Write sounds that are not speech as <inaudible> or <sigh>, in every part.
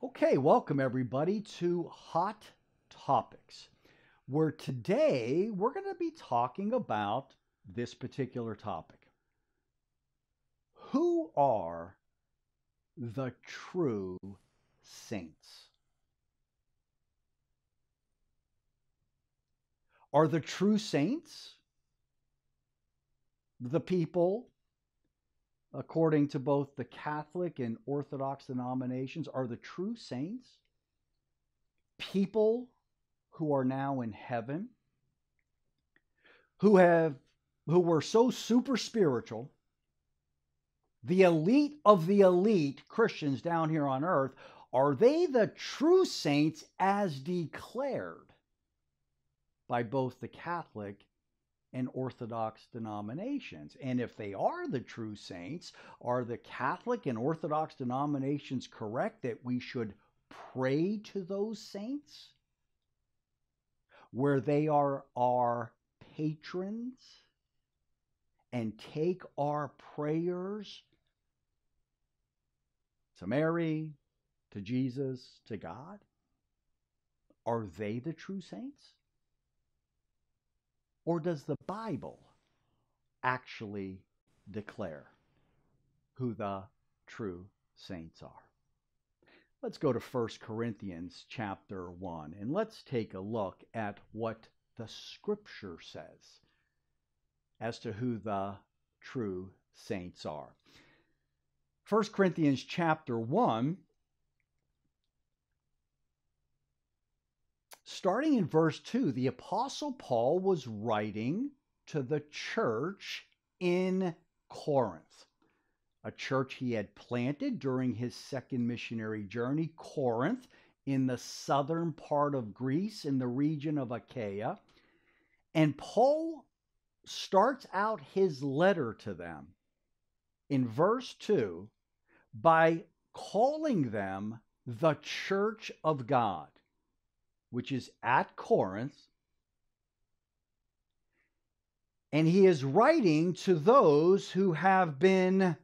Okay, welcome everybody to Hot Topics, where today we're going to be talking about this particular topic. Who are the true saints? Are the true saints the people according to both the Catholic and Orthodox denominations, are the true saints people who are now in heaven, who have who were so super spiritual, the elite of the elite Christians down here on earth, are they the true saints as declared by both the Catholic and Orthodox denominations. And if they are the true saints, are the Catholic and Orthodox denominations correct that we should pray to those saints? Where they are our patrons and take our prayers to Mary, to Jesus, to God? Are they the true saints? Or does the Bible actually declare who the true saints are? Let's go to 1 Corinthians chapter 1 and let's take a look at what the scripture says as to who the true saints are. 1 Corinthians chapter 1 starting in verse 2, the Apostle Paul was writing to the church in Corinth, a church he had planted during his second missionary journey, Corinth, in the southern part of Greece, in the region of Achaia. And Paul starts out his letter to them in verse 2 by calling them the church of God which is at Corinth. And he is writing to those who have been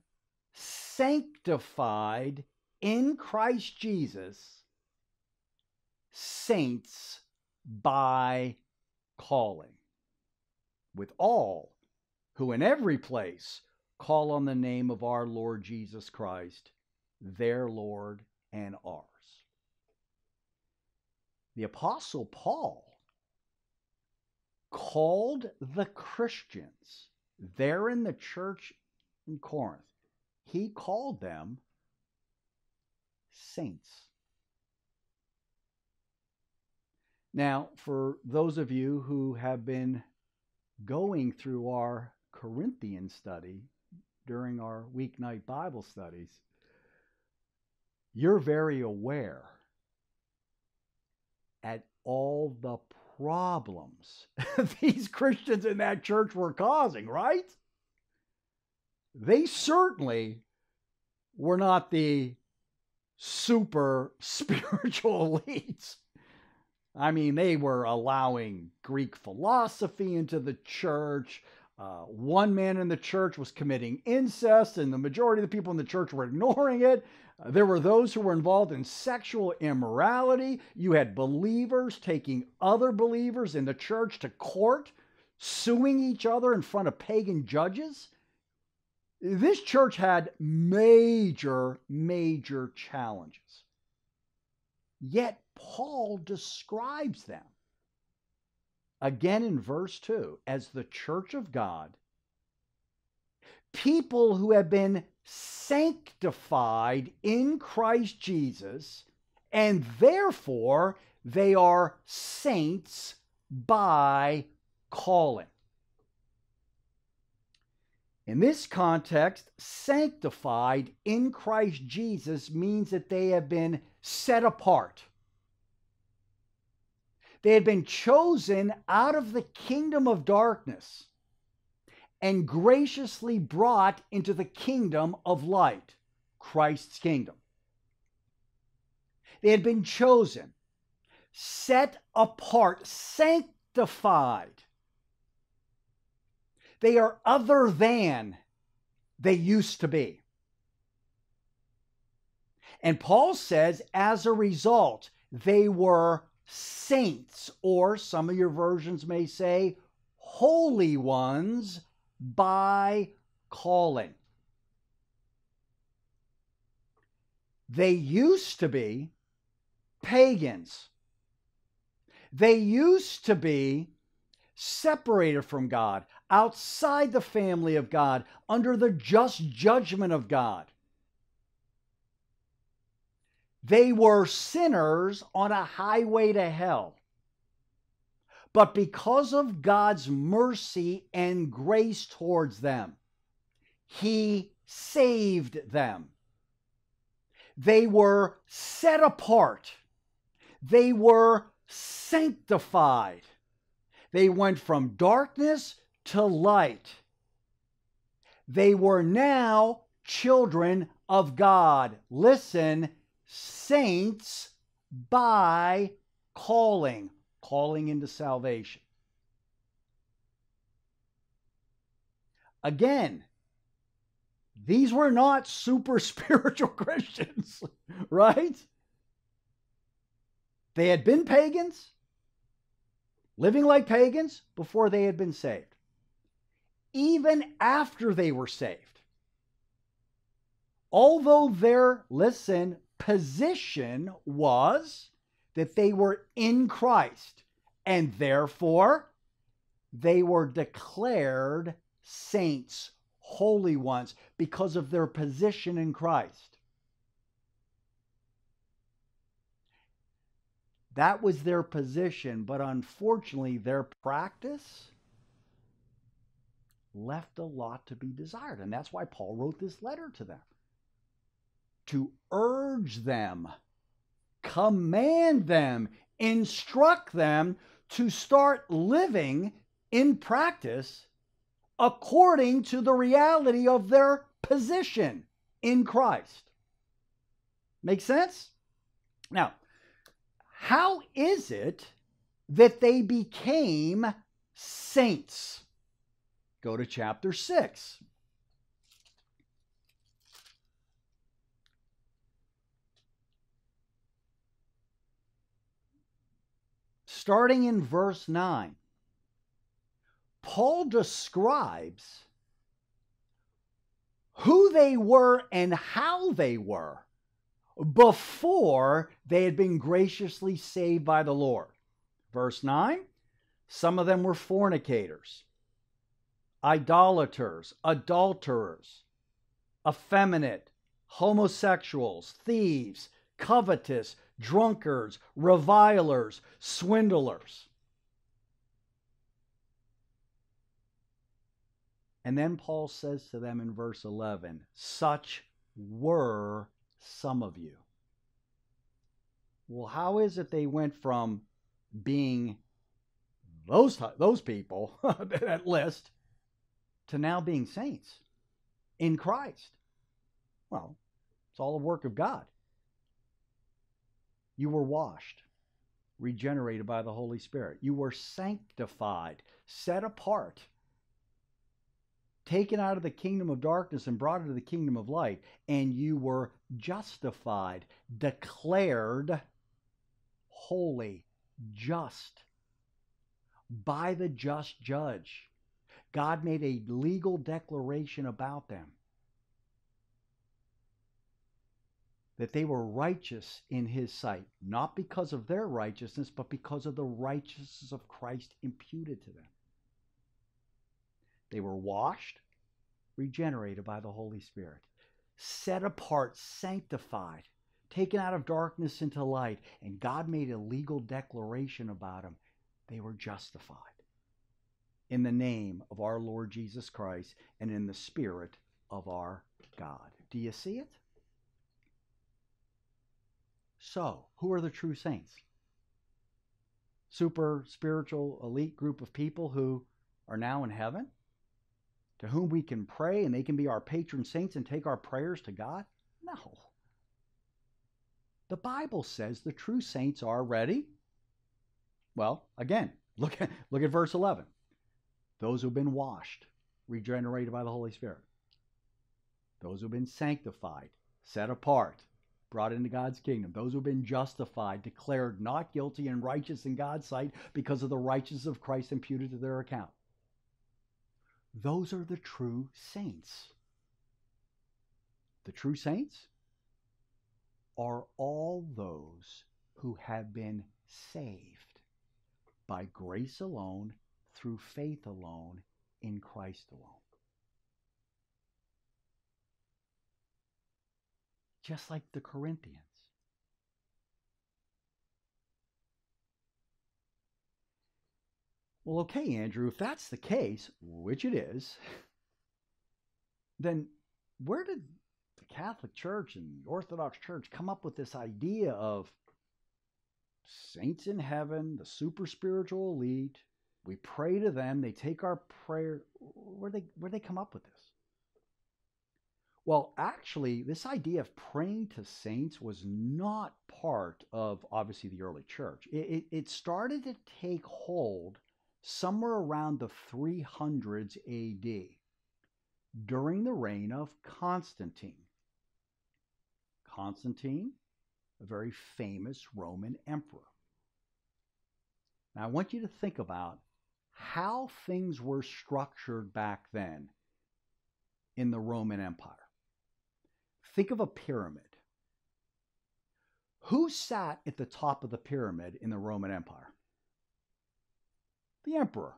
sanctified in Christ Jesus, saints by calling, with all who in every place call on the name of our Lord Jesus Christ, their Lord and ours the Apostle Paul called the Christians there in the church in Corinth, he called them saints. Now, for those of you who have been going through our Corinthian study during our weeknight Bible studies, you're very aware at all the problems <laughs> these Christians in that church were causing, right? They certainly were not the super <laughs> spiritual elites. I mean, they were allowing Greek philosophy into the church. Uh, one man in the church was committing incest, and the majority of the people in the church were ignoring it. There were those who were involved in sexual immorality. You had believers taking other believers in the church to court, suing each other in front of pagan judges. This church had major, major challenges. Yet Paul describes them again in verse 2 as the church of God, people who have been sanctified in Christ Jesus, and therefore they are saints by calling. In this context, sanctified in Christ Jesus means that they have been set apart. They had been chosen out of the kingdom of darkness and graciously brought into the kingdom of light, Christ's kingdom. They had been chosen, set apart, sanctified. They are other than they used to be. And Paul says, as a result, they were saints, or some of your versions may say, holy ones by calling. They used to be pagans. They used to be separated from God, outside the family of God, under the just judgment of God. They were sinners on a highway to hell. But because of God's mercy and grace towards them, He saved them. They were set apart. They were sanctified. They went from darkness to light. They were now children of God. Listen, saints by calling, calling into salvation. Again, these were not super <laughs> spiritual Christians, <laughs> right? They had been pagans, living like pagans before they had been saved. Even after they were saved, although their, listen, position was that they were in Christ and therefore they were declared saints, holy ones, because of their position in Christ. That was their position, but unfortunately, their practice left a lot to be desired. And that's why Paul wrote this letter to them to urge them, command them, instruct them to start living in practice according to the reality of their position in Christ. Make sense? Now, how is it that they became saints? Go to chapter 6. Starting in verse 9, Paul describes who they were and how they were before they had been graciously saved by the Lord. Verse 9 some of them were fornicators, idolaters, adulterers, effeminate, homosexuals, thieves, covetous, drunkards, revilers, swindlers. And then Paul says to them in verse 11, Such were some of you. Well, how is it they went from being those, those people, <laughs> that list, to now being saints in Christ? Well, it's all a work of God. You were washed, regenerated by the Holy Spirit. You were sanctified, set apart, taken out of the kingdom of darkness and brought into the kingdom of light. And you were justified, declared holy, just by the just judge. God made a legal declaration about them. That they were righteous in his sight, not because of their righteousness, but because of the righteousness of Christ imputed to them. They were washed, regenerated by the Holy Spirit, set apart, sanctified, taken out of darkness into light, and God made a legal declaration about them. They were justified in the name of our Lord Jesus Christ and in the Spirit of our God. Do you see it? So, who are the true saints? Super spiritual elite group of people who are now in heaven, to whom we can pray and they can be our patron saints and take our prayers to God? No. The Bible says the true saints are ready. Well, again, <laughs> look at, look at verse 11. Those who've been washed, regenerated by the Holy Spirit. Those who've been sanctified, set apart, brought into God's kingdom, those who have been justified, declared not guilty and righteous in God's sight because of the righteousness of Christ imputed to their account. Those are the true saints. The true saints are all those who have been saved by grace alone, through faith alone, in Christ alone. Just like the Corinthians. Well, okay, Andrew, if that's the case, which it is, <laughs> then where did the Catholic Church and the Orthodox Church come up with this idea of saints in heaven, the super spiritual elite? We pray to them, they take our prayer. Where they where they come up with this? Well, actually, this idea of praying to saints was not part of obviously the early church. It, it, it started to take hold somewhere around the 300s AD during the reign of Constantine. Constantine, a very famous Roman emperor. Now, I want you to think about how things were structured back then in the Roman Empire. Think of a pyramid. Who sat at the top of the pyramid in the Roman Empire? the emperor.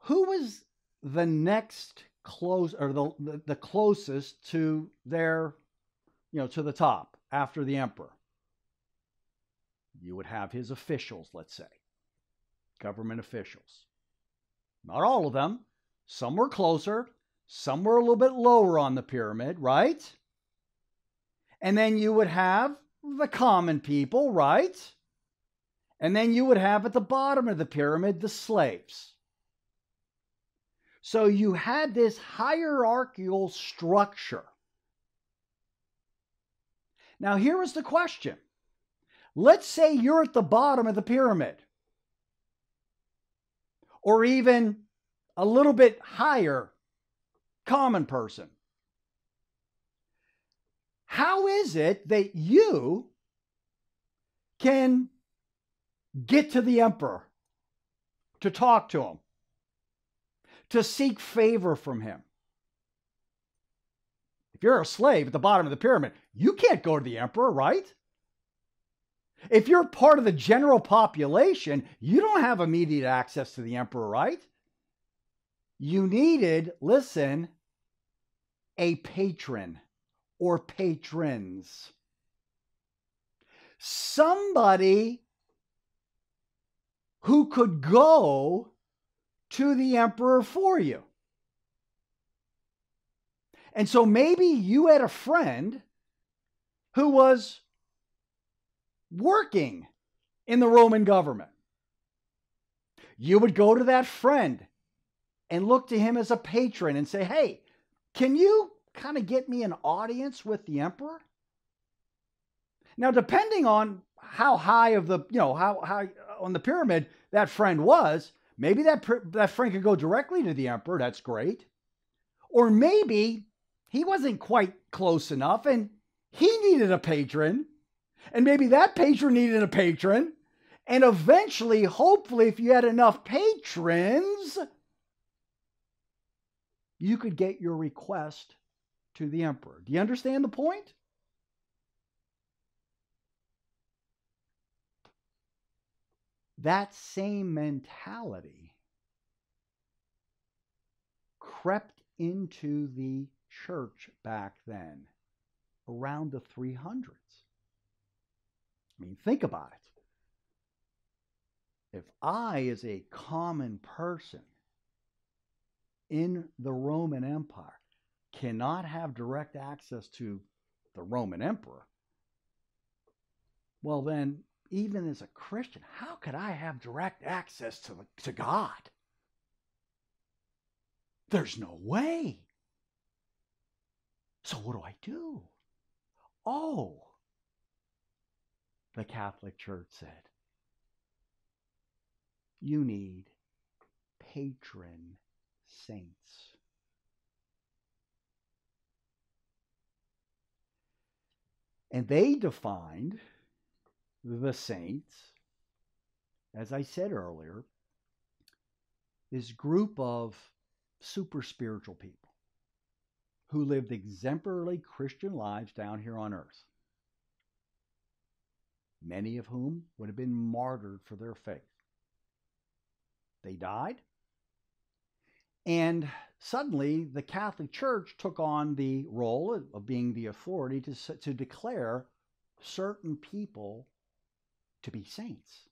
Who was the next close or the, the, the closest to their, you know, to the top after the emperor? You would have his officials, let's say, government officials. Not all of them. Some were closer, some were a little bit lower on the pyramid, right? And then you would have the common people, right? And then you would have at the bottom of the pyramid the slaves. So you had this hierarchical structure. Now, here is the question. Let's say you're at the bottom of the pyramid, or even a little bit higher, common person. How is it that you can get to the emperor, to talk to him, to seek favor from him. If you're a slave at the bottom of the pyramid, you can't go to the emperor, right? If you're part of the general population, you don't have immediate access to the emperor, right? You needed, listen, a patron or patrons. Somebody who could go to the emperor for you. And so maybe you had a friend who was working in the Roman government. You would go to that friend and look to him as a patron and say, hey, can you kind of get me an audience with the emperor? Now, depending on how high of the, you know, how high uh, on the pyramid that friend was, maybe that, that friend could go directly to the emperor. That's great. Or maybe he wasn't quite close enough and he needed a patron. And maybe that patron needed a patron. And eventually, hopefully, if you had enough patrons, you could get your request to the emperor. Do you understand the point? that same mentality crept into the church back then around the 300s. I mean, think about it. If I, as a common person in the Roman Empire, cannot have direct access to the Roman emperor, well, then even as a Christian, how could I have direct access to, to God? There's no way. So what do I do? Oh, the Catholic Church said, you need patron saints. And they defined the saints, as I said earlier, this group of super spiritual people who lived exemplary Christian lives down here on earth, many of whom would have been martyred for their faith. They died, and suddenly the Catholic Church took on the role of being the authority to, to declare certain people to be saints.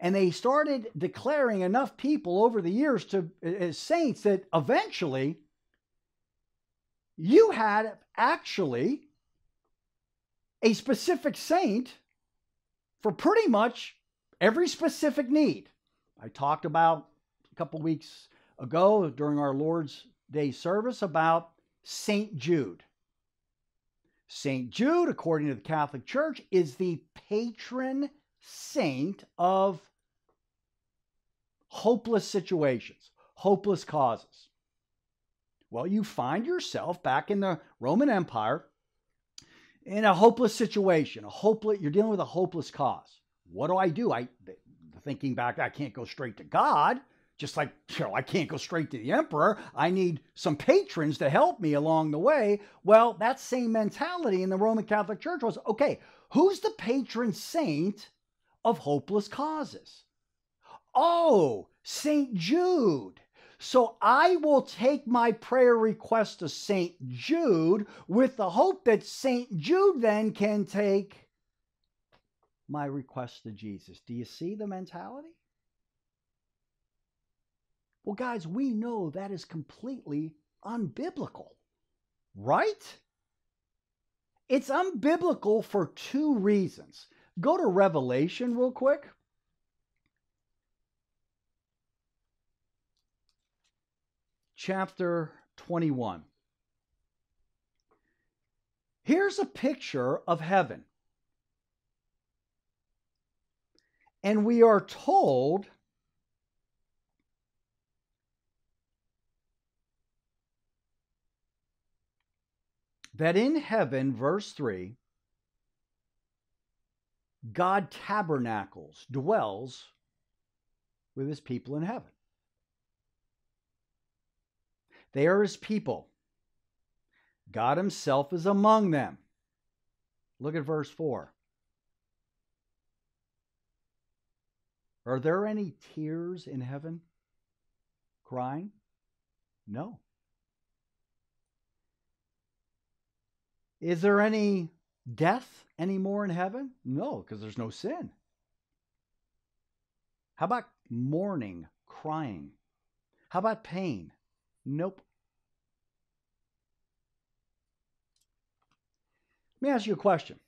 And they started declaring enough people over the years to as saints that eventually you had actually a specific saint for pretty much every specific need. I talked about a couple weeks ago during our Lord's Day service about St. Jude. St. Jude, according to the Catholic Church, is the patron saint of hopeless situations, hopeless causes. Well, you find yourself back in the Roman Empire in a hopeless situation, a hopeless you're dealing with a hopeless cause. What do I do? I thinking back, I can't go straight to God. Just like, you know, I can't go straight to the emperor. I need some patrons to help me along the way. Well, that same mentality in the Roman Catholic Church was okay, who's the patron saint of hopeless causes? Oh, St. Jude. So I will take my prayer request to St. Jude with the hope that St. Jude then can take my request to Jesus. Do you see the mentality? Well, guys, we know that is completely unbiblical, right? It's unbiblical for two reasons. Go to Revelation real quick. Chapter 21. Here's a picture of heaven. And we are told that in heaven, verse 3, God tabernacles, dwells with his people in heaven. They are his people. God himself is among them. Look at verse 4. Are there any tears in heaven? Crying? No. Is there any death anymore in heaven? No, because there's no sin. How about mourning, crying? How about pain? Nope. Let me ask you a question.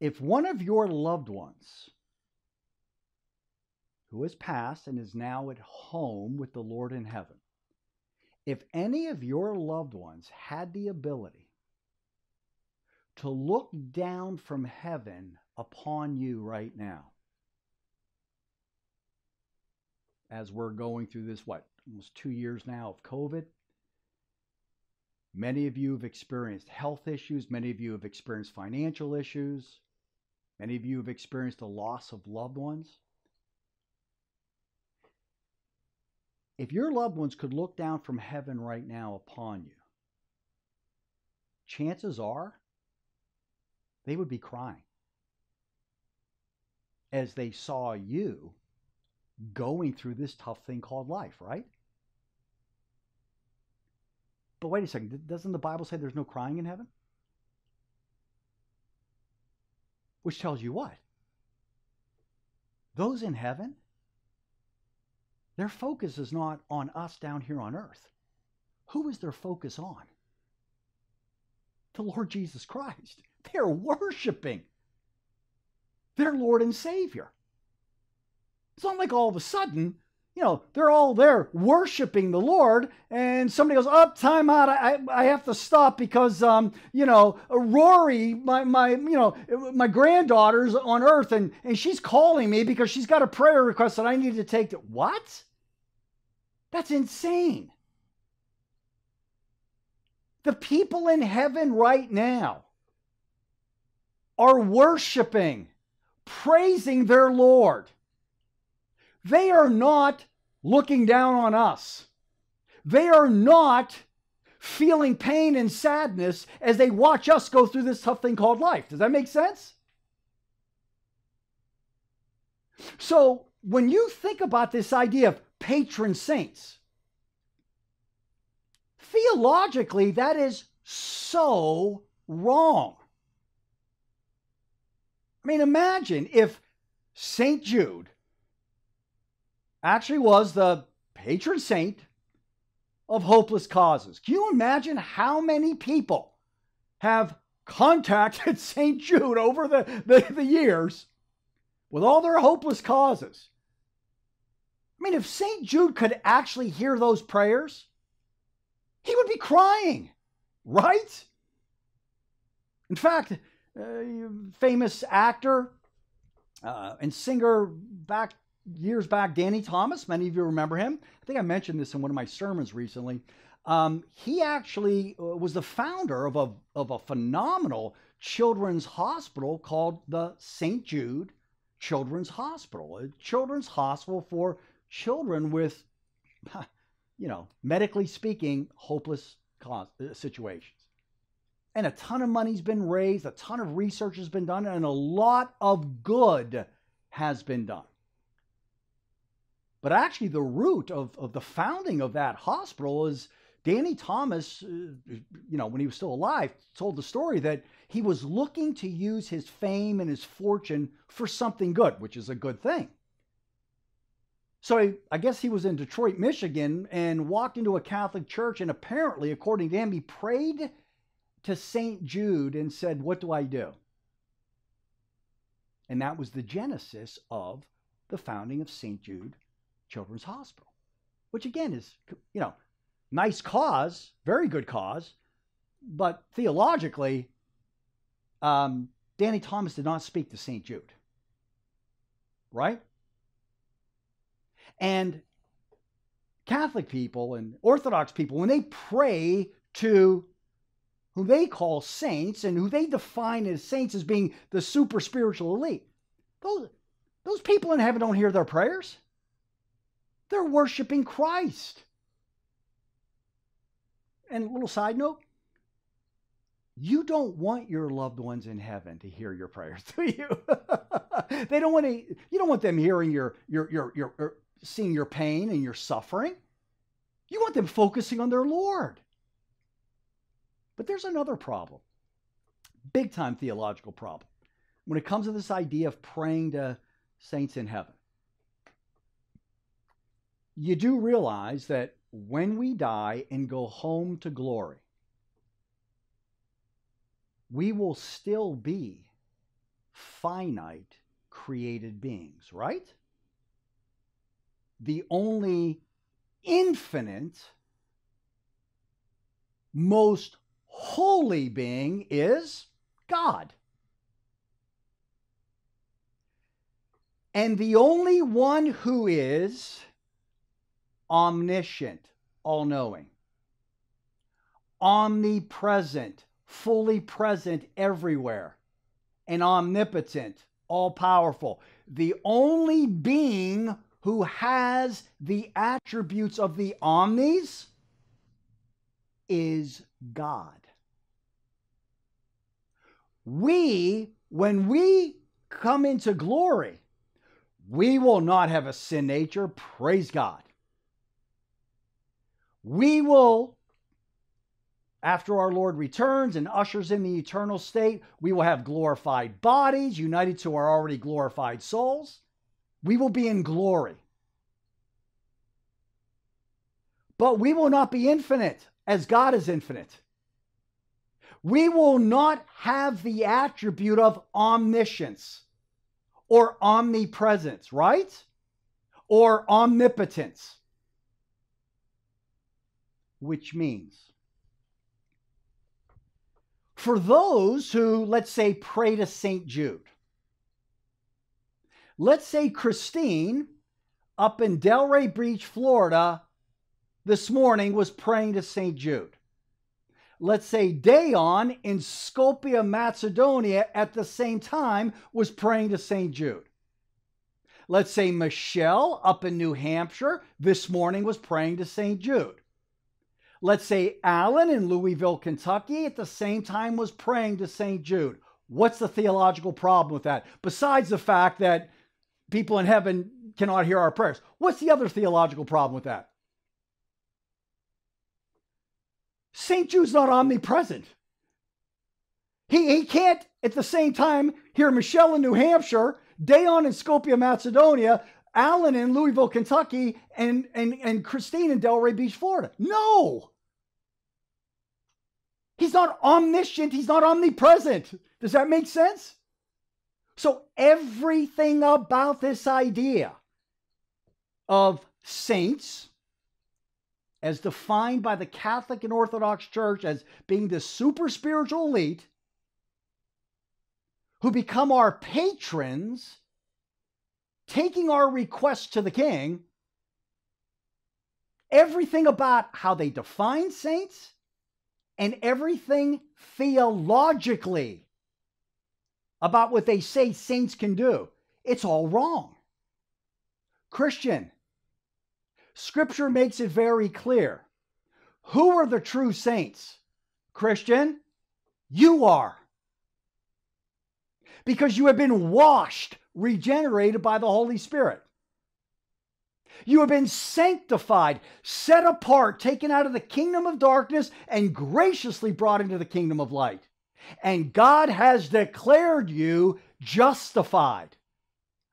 If one of your loved ones who has passed and is now at home with the Lord in heaven, if any of your loved ones had the ability to look down from heaven upon you right now, as we're going through this, what, almost two years now of COVID, Many of you have experienced health issues. Many of you have experienced financial issues. Many of you have experienced the loss of loved ones. If your loved ones could look down from heaven right now upon you, chances are they would be crying as they saw you going through this tough thing called life, right? But wait a second, doesn't the Bible say there's no crying in heaven? Which tells you what? Those in heaven, their focus is not on us down here on earth. Who is their focus on? The Lord Jesus Christ. <laughs> They're worshiping their Lord and Savior. It's not like all of a sudden you know, they're all there worshiping the Lord, and somebody goes, "Up, oh, time out! I, I have to stop because, um, you know, Rory, my my, you know, my granddaughter's on Earth, and and she's calling me because she's got a prayer request that I need to take." To what? That's insane. The people in heaven right now are worshiping, praising their Lord. They are not looking down on us. They are not feeling pain and sadness as they watch us go through this tough thing called life. Does that make sense? So, when you think about this idea of patron saints, theologically, that is so wrong. I mean, imagine if St. Jude actually was the patron saint of hopeless causes. Can you imagine how many people have contacted <laughs> St. Jude over the, the, the, years with all their hopeless causes? I mean, if St. Jude could actually hear those prayers, he would be crying, right? In fact, uh, famous actor uh, and singer back years back, Danny Thomas. Many of you remember him. I think I mentioned this in one of my sermons recently. Um, he actually uh, was the founder of a, of a phenomenal children's hospital called the St. Jude Children's Hospital, a children's hospital for children with, <laughs> you know, medically speaking, hopeless uh, situations. And a ton of money's been raised, a ton of research has been done, and a lot of good has been done. But actually, the root of, of the founding of that hospital is Danny Thomas, uh, you know, when he was still alive, told the story that he was looking to use his fame and his fortune for something good, which is a good thing. So I, I guess he was in Detroit, Michigan, and walked into a Catholic church, and apparently, according to him, he prayed to St. Jude and said, What do I do? And that was the genesis of the founding of St. Jude Children's Hospital, which again is, you know, nice cause, very good cause, but theologically, um, Danny Thomas did not speak to St. Jude, right? And Catholic people and Orthodox people, when they pray to who they call saints and who they define as saints as being the super spiritual elite, those, those people in heaven don't hear their prayers. They're worshiping Christ. And a little side note you don't want your loved ones in heaven to hear your prayers, do you? <laughs> they don't want to, you don't want them hearing your, your, your, your, your, seeing your pain and your suffering. You want them focusing on their Lord. But there's another problem, big time theological problem, when it comes to this idea of praying to saints in heaven you do realize that when we die and go home to glory, we will still be finite created beings, right? The only infinite, most holy being is God. And the only one who is omniscient, all knowing, omnipresent, fully present everywhere, and omnipotent, all powerful. The only being who has the attributes of the omnis is God. We, when we come into glory, we will not have a sin nature. Praise God. We will, after our Lord returns and ushers in the eternal state, we will have glorified bodies united to our already glorified souls. We will be in glory. But we will not be infinite as God is infinite. We will not have the attribute of omniscience or omnipresence, right? Or omnipotence which means for those who, let's say, pray to St. Jude, let's say Christine up in Delray Beach, Florida, this morning was praying to St. Jude. Let's say Dayon in Skopje, Macedonia at the same time was praying to St. Jude. Let's say Michelle up in New Hampshire this morning was praying to St. Jude. Let's say Alan in Louisville, Kentucky at the same time was praying to St. Jude. What's the theological problem with that? Besides the fact that people in heaven cannot hear our prayers. What's the other theological problem with that? St. Jude's not omnipresent. He, he can't at the same time hear Michelle in New Hampshire, Dayon in Skopje, Macedonia, Alan in Louisville, Kentucky, and, and, and Christine in Delray Beach, Florida. No. He's not omniscient. He's not omnipresent. Does that make sense? So, everything about this idea of saints, as defined by the Catholic and Orthodox Church as being the super spiritual elite who become our patrons, taking our request to the king, everything about how they define saints and everything theologically about what they say saints can do, it's all wrong. Christian, Scripture makes it very clear. Who are the true saints? Christian, you are. Because you have been washed, regenerated by the Holy Spirit. You have been sanctified, set apart, taken out of the kingdom of darkness, and graciously brought into the kingdom of light. And God has declared you justified,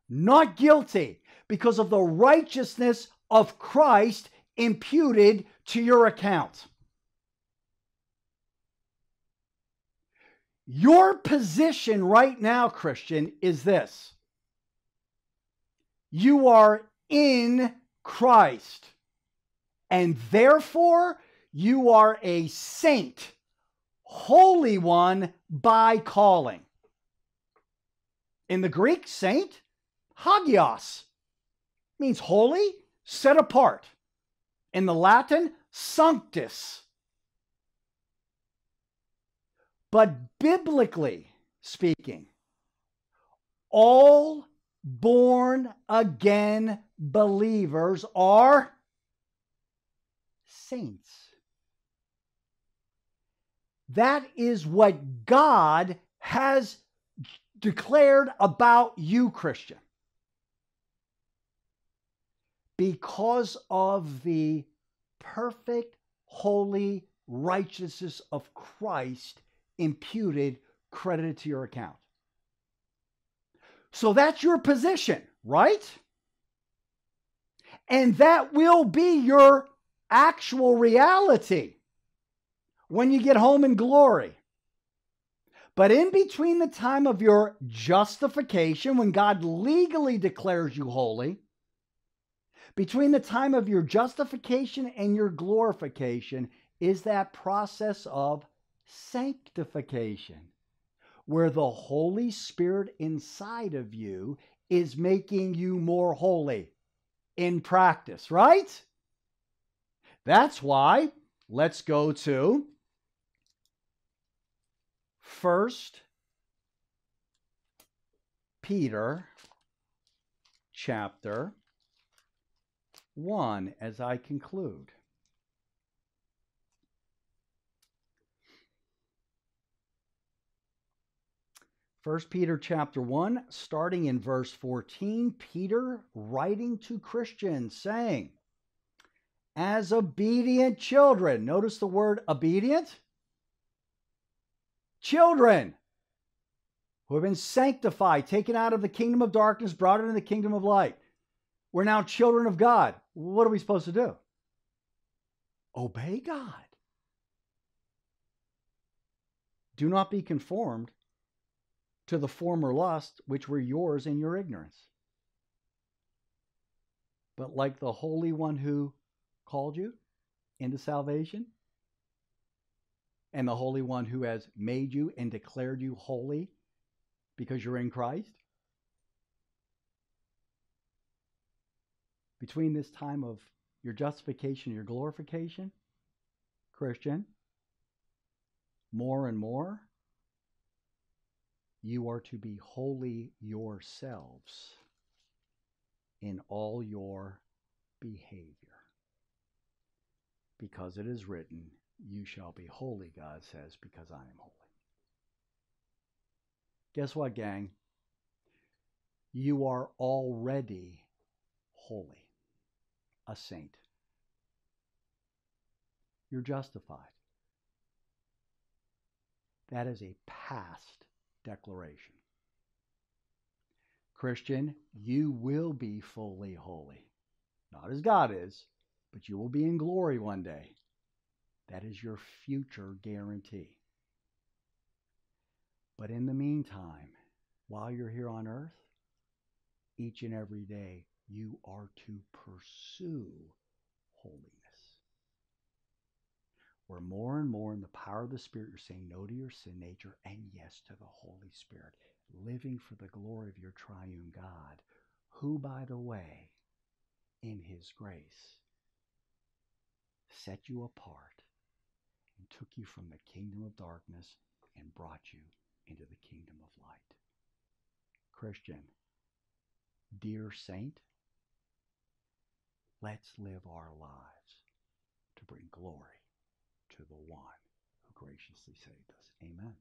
not guilty, because of the righteousness of Christ imputed to your account. Your position right now, Christian, is this you are in Christ, and therefore you are a saint, holy one by calling. In the Greek, saint, hagios, means holy, set apart. In the Latin, sanctus. But biblically speaking, all born again believers are saints. That is what God has declared about you, Christian because of the perfect, holy righteousness of Christ imputed, credited to your account. So that's your position, right? And that will be your actual reality when you get home in glory. But in between the time of your justification, when God legally declares you holy, between the time of your justification and your glorification is that process of sanctification, where the Holy Spirit inside of you is making you more holy in practice, right? That's why let's go to First Peter chapter 1 as I conclude. First Peter chapter 1 starting in verse 14 Peter writing to Christians saying as obedient children notice the word obedient children who have been sanctified taken out of the kingdom of darkness brought into the kingdom of light we're now children of God. What are we supposed to do? Obey God. Do not be conformed to the former lusts which were yours in your ignorance. But like the Holy One who called you into salvation, and the Holy One who has made you and declared you holy because you're in Christ, between this time of your justification, your glorification, Christian, more and more, you are to be holy yourselves in all your behavior. Because it is written, You shall be holy, God says, because I am holy. Guess what, gang? You are already holy, a saint. You're justified. That is a past declaration. Christian, you will be fully holy. Not as God is, but you will be in glory one day. That is your future guarantee. But in the meantime, while you're here on earth, each and every day, you are to pursue holiness. Where more and more in the power of the Spirit, you're saying no to your sin nature and yes to the Holy Spirit, living for the glory of your triune God, who, by the way, in His grace, set you apart and took you from the kingdom of darkness and brought you into the kingdom of light. Christian, dear saint, let's live our lives to bring glory to the one who graciously saved us. Amen.